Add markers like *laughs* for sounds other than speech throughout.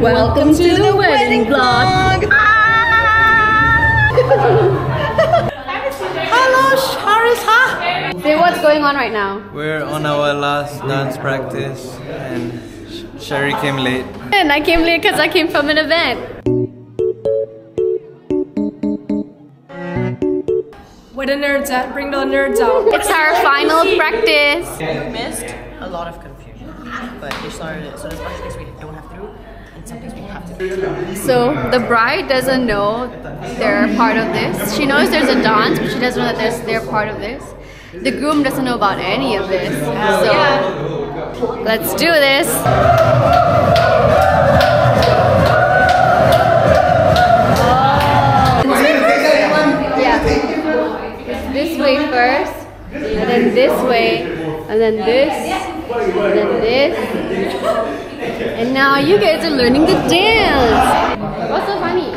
Welcome to the wedding vlog. Ah! Hello, Sharisa. Say what's going on right now. We're on our last dance practice and Sherry came late. And I came late because I came from an event. Where the nerds at? Bring the nerds out. It's our final practice. We missed a lot of confusion, but they started it. So there's much things we don't have to do, and some things we have to. So the bride doesn't know they're part of this. She knows there's a dance, but she doesn't know that they're part of this. The groom doesn't know about any of this. So let's do this. Yeah. This way first, and then this way, and then this, then this. And now you guys are learning to dance. What's so funny?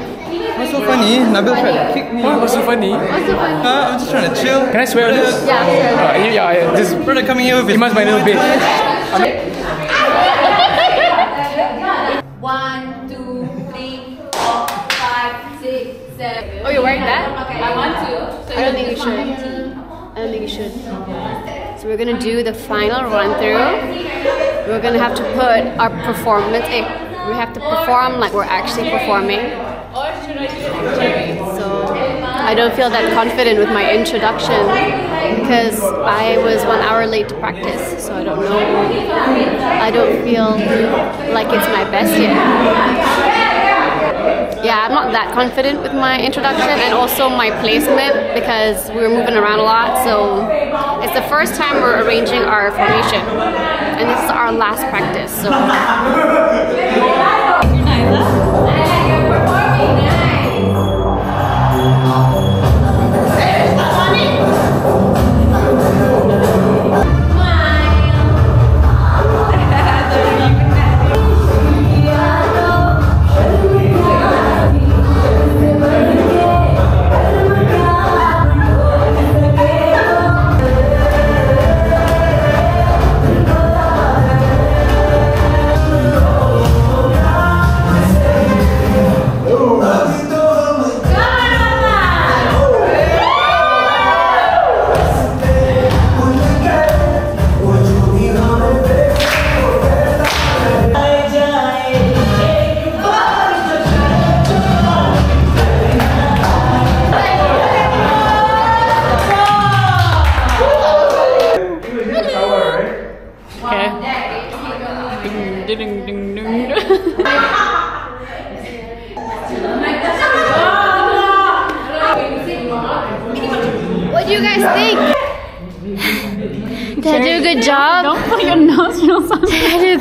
What's so funny? Nabil tried to kick me. What? What's so funny? What's so funny? Huh? I'm just trying to chill. Can I swear on this? Yeah, sure. Uh, yeah, yeah, this Brother coming here with his Iman's my little bitch. One, two, three, four, five, six, seven. Oh, you're wearing that? Okay. I want to. So I don't think you should. I don't think you should. So we're gonna do the final run through. We're gonna have to put our performance. eh, We have to perform like we're actually performing. So I don't feel that confident with my introduction because I was one hour late to practice. So I don't know. I don't feel like it's my best yet. Yeah, I'm not that confident with my introduction and also my placement because we were moving around a lot. So it's the first time we're arranging our formation, and this is our last practice. So. Ding,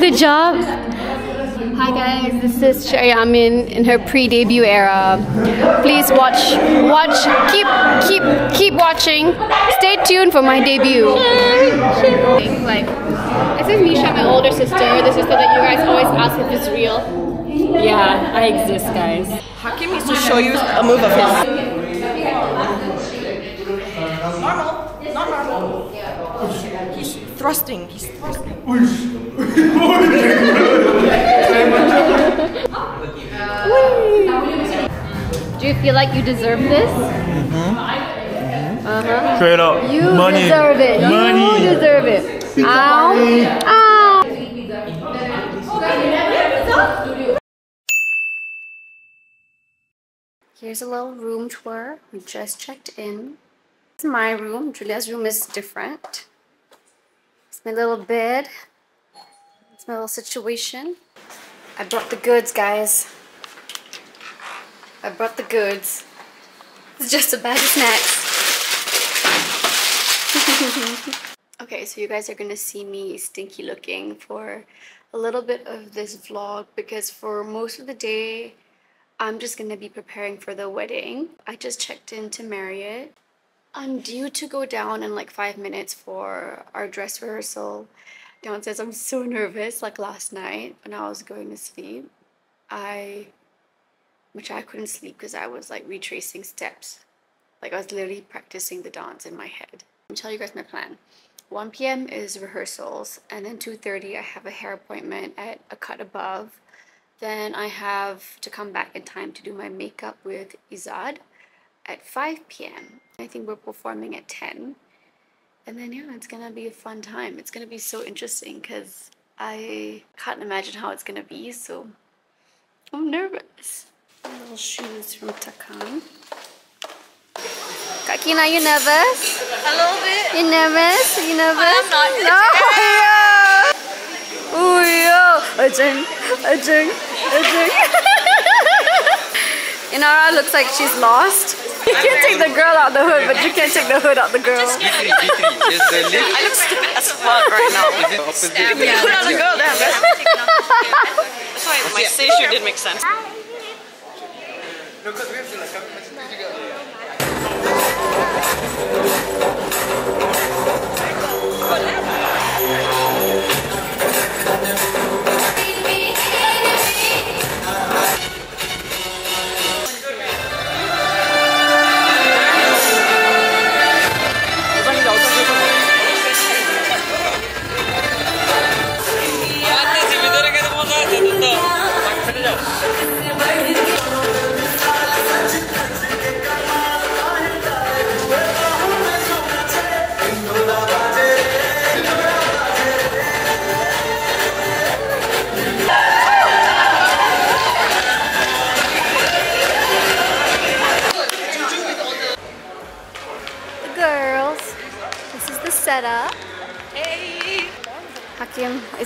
good job? Hi guys, this is Sherry Amin in her pre-debut era. Please watch, watch, keep, keep, keep watching. Stay tuned for my debut. Like, this is Misha, my older sister, This the sister that you guys always ask if it's real. Yeah, I exist, guys. Hakim needs to show you a move of his. Normal, not normal. He's thrusting. He's thrusting. *laughs* Do you feel like you deserve this? Uh-huh. Straight up. You Money. deserve it. Money. You deserve it. Ow. Ow. Here's a little room tour. We just checked in. This is my room. Julia's room is different. My little bed. It's my little situation. I brought the goods, guys. I brought the goods. It's just a bag of snacks. *laughs* okay, so you guys are gonna see me stinky looking for a little bit of this vlog because for most of the day, I'm just gonna be preparing for the wedding. I just checked into Marriott. Um, I'm due to go down in like five minutes for our dress rehearsal downstairs. I'm so nervous. Like last night when I was going to sleep, I, which I couldn't sleep because I was like retracing steps. Like I was literally practicing the dance in my head. I'll tell you guys my plan. 1 p.m. is rehearsals, and then 2:30 I have a hair appointment at a cut above. Then I have to come back in time to do my makeup with Izad at 5 p.m. I think we're performing at 10. And then, yeah, it's gonna be a fun time. It's gonna be so interesting because I can't imagine how it's gonna be, so I'm nervous. Little shoes from Takan. Kakina, are you nervous? A little bit. You nervous? You nervous? I'm not. No, yeah. *laughs* Ooh, yeah. A drink, a drink, a drink. *laughs* Inara looks like she's lost. You can't take the girl out the hood, but you can't take the hood out the girl. B3, B3. Is the lift? I look stupid as fuck right now. Is it opposite? Put on the girl there. That's why my station didn't make sense. No, because we have to like come together.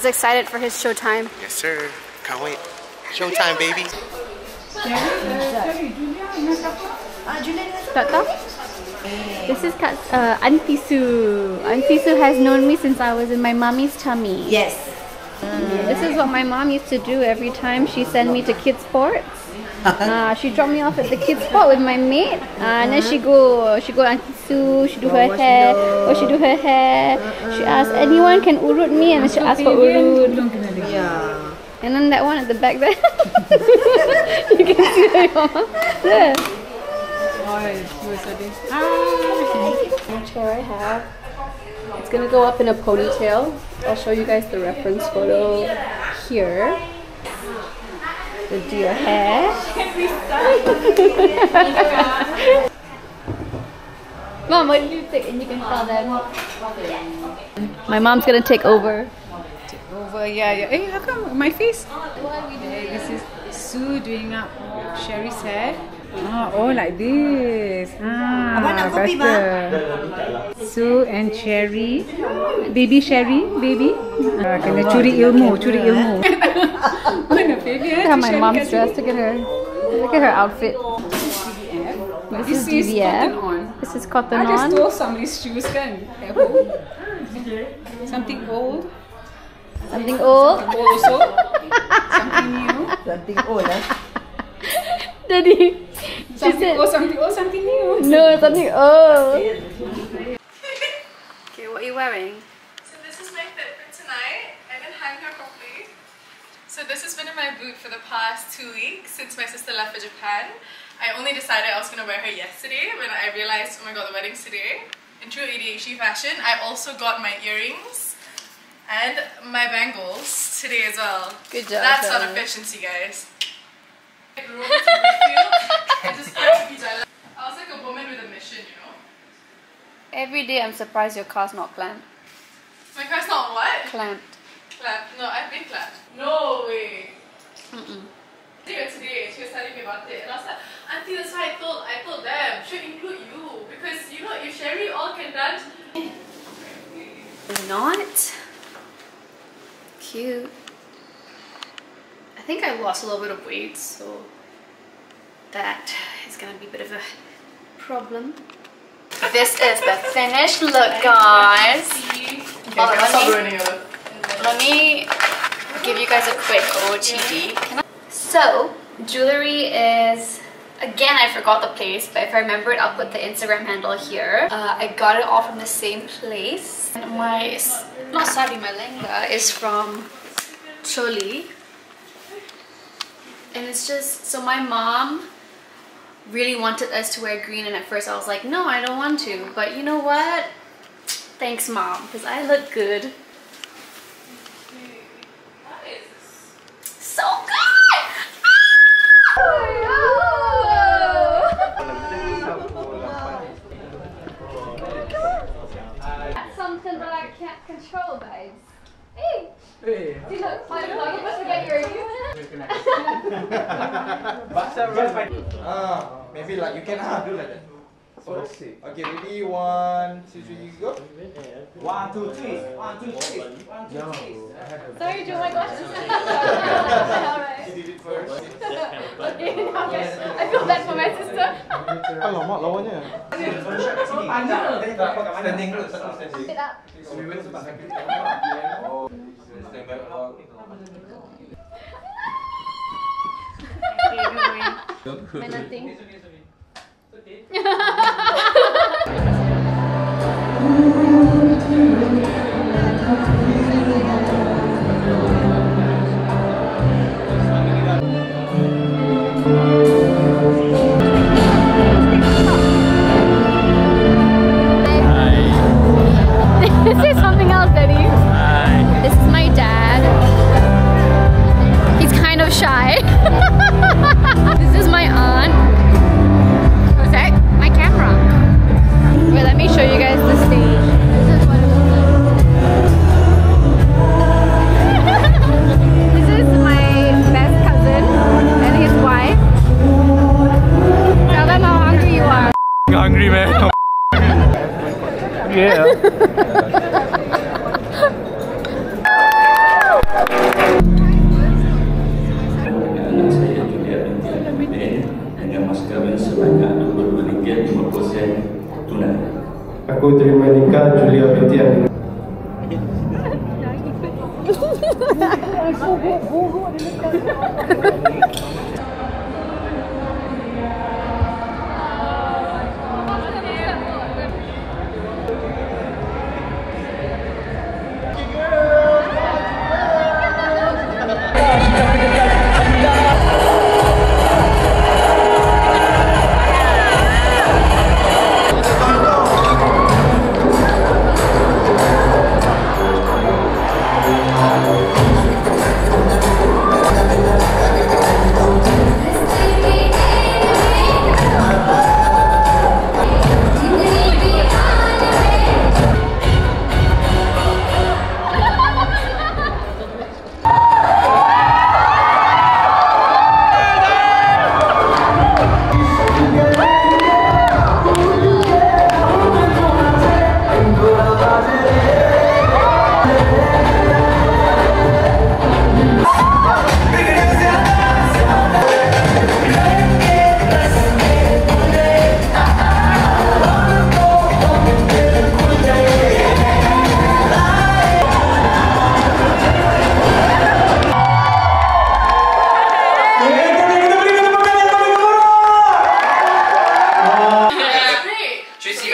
Excited for his showtime. Yes, sir. Can't wait. Showtime, baby. Tak tahu? This is Kat, uh, Auntie Sue. Auntie Sue has known me since I was in my mommy's tummy. Yes. This is what my mom used to do every time she sent me to kids sports. *laughs* Uh, she dropped me off at the kids sport with my mate, uh, and then she go, she go Auntie Sue, oh, oh, she do her hair, or she do her hair. She uh-uh. ask anyone can urut me, and then she ask for urut. Yeah. And then that one at the back there, *laughs* you can see her mama. There. Which hair I have. It's gonna go up in a ponytail. I'll show you guys the reference photo here. The deer hair. *laughs* Mom, what did you take? And you can tell them. My mom's gonna take over. Take Over, yeah, yeah. Hey, how come my face? Hey, this is Sue doing up Sherry's hair. Ah, oh, like this. Ah, Abang nak kopi, better. Sue and Sherry. Baby Sherry, baby. Ah, kena curi ilmu, curi ilmu. *laughs* Mana baby? Look how my mom's kat dressed. Look at her. Look at her outfit. This, This is is cotton on. This is cotton on. I just on. stole somebody's shoes kan at *laughs* home. Something old, Something old. old also. Something new. Something old eh? lah. *laughs* Daddy. She Something said, old, something old, something new. no, something old. Okay, what are you wearing? So this is my fit for tonight. I didn't hang her properly. So this has been in my boot for the past two weeks since my sister left for Japan. I only decided I was gonna wear her yesterday when I realized, oh my god, the wedding's today. In true ADHD fashion, I also got my earrings and my bangles today as well. Good job, That's not efficiency, guys. Room to refill. I I was like a woman with a mission, you know. Every day I'm surprised your car's not clamped. My car's not what? Clamped. Clamped. No, I've been clapped. No way. Today, today, she was telling me about it, and I was like, Auntie, that's why I told, I told them, should include you, because you know, if Sherry all can dance, Not cute. I think I lost a little bit of weight, so that is gonna be a bit of a problem. This is the finished look, guys. Hold on, let me- Let me give you guys a quick OOTD. So, jewelry is, again, I forgot the place, but if I remember it, I'll put the Instagram handle here. Uh, I got it all from the same place. And my, not sari, my lehenga is from Choli. And it's just, so my mom really wanted us to wear green and at first I was like, no, I don't want to. But you know what? Thanks, mom, because I look good. So good! Control vibes. Hey! Hey! Do you know, fine, not supposed to get your Basa right? Ah, maybe like you can ah, do like that. So let's see. Okay, ready? One, two, three, go. One, two, three. One, two, three. One, two, three. No, Sorry, Joe, my gosh. *laughs* Alright first. *laughs* I feel bad for my sister. *laughs* Alamak, lawannya. *laughs* Standing dulu, satu standing. Sit up. So we went to Pasakit. Oh, stand back. My nothing. this 50 sen tunai. Aku terima nikah Julia binti Abidin. Should see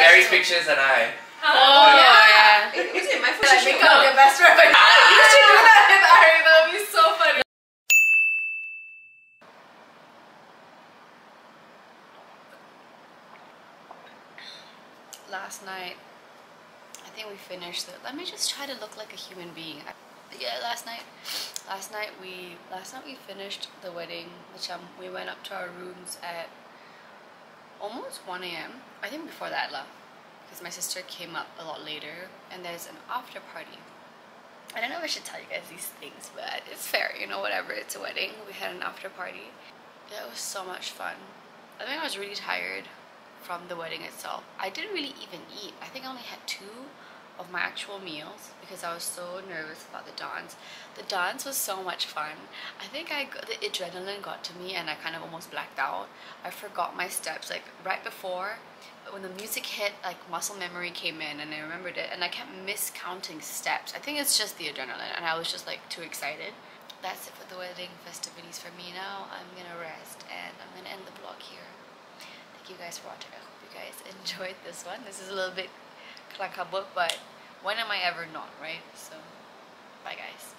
Mary's pictures and I. Oh, yeah. Is it my first Like, make up your best friend. *laughs* you should do that with Ari. That would be so funny. last night I think we finished the let me just try to look like a human being I, yeah last night last night we last night we finished the wedding which um we went up to our rooms at almost 1 a.m I think before that lah because my sister came up a lot later and there's an after party I don't know if I should tell you guys these things but it's fair you know whatever it's a wedding we had an after party it was so much fun I think I was really tired from the wedding itself. I didn't really even eat. I think I only had two of my actual meals because I was so nervous about the dance. The dance was so much fun. I think I got, the adrenaline got to me and I kind of almost blacked out. I forgot my steps like right before when the music hit like muscle memory came in and I remembered it and I kept miscounting steps. I think it's just the adrenaline and I was just like too excited. That's it for the wedding festivities for me now. I'm gonna rest and I'm gonna end the vlog here thank you guys for watching. I hope you guys *laughs* enjoyed this one. This is a little bit klakabut, but when am I ever not, right? So, bye guys.